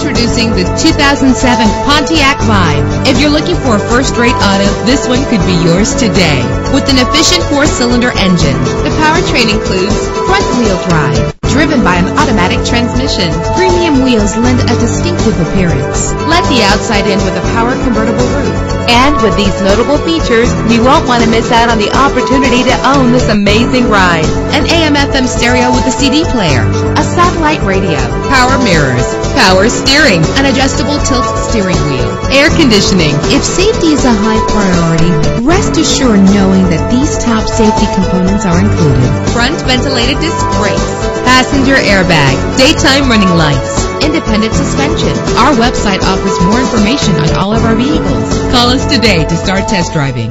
Introducing the 2007 Pontiac Vibe. If you're looking for a first-rate auto, this one could be yours today. With an efficient four-cylinder engine, the powertrain includes front-wheel drive, driven by an automatic transmission. Premium wheels lend a distinctive appearance. Let the outside in with a power convertible roof. And with these notable features, you won't want to miss out on the opportunity to own this amazing ride. An AM/FM stereo with a CD player, a satellite radio, power mirrors, power steering, an adjustable tilt steering wheel, air conditioning. If safety is a high priority, rest assured knowing that these top safety components are included. Front ventilated disc brakes, passenger airbag, daytime running lights, independent suspension. Our website offers more information on all of our vehicles. Call us today to start test driving.